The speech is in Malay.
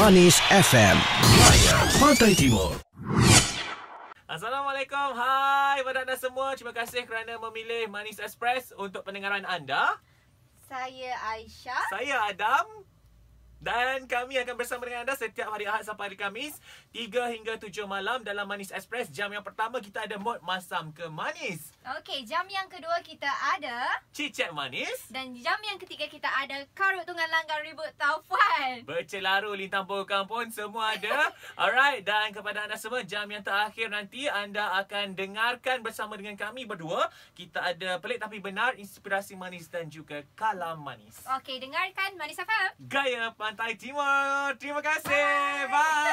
Manis FM. Raya Pantai Timur. Assalamualaikum. Hai kepada anda semua. Terima kasih kerana memilih Manis Express untuk pendengaran anda. Saya Aisyah. Saya Adam. Dan kami akan bersama dengan anda setiap hari Ahad sampai hari Kamis 3 hingga 7 malam dalam Manis Express. Jam yang pertama kita ada mod masam ke manis. Okey, jam yang kedua kita ada Cicet manis. dan jam yang ketiga kita ada karut tunggal langgar ribut taufan. Bercelaru lintang pokok pun semua ada. Alright, dan kepada anda semua, jam yang terakhir nanti anda akan dengarkan bersama dengan kami berdua. Kita ada pelik tapi benar, inspirasi manis dan juga kalam manis. Okey, dengarkan Manis FM. Gaya Pantai Timur. Terima kasih. Bye.